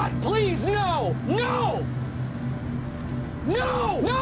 God, please, no! No! No! No!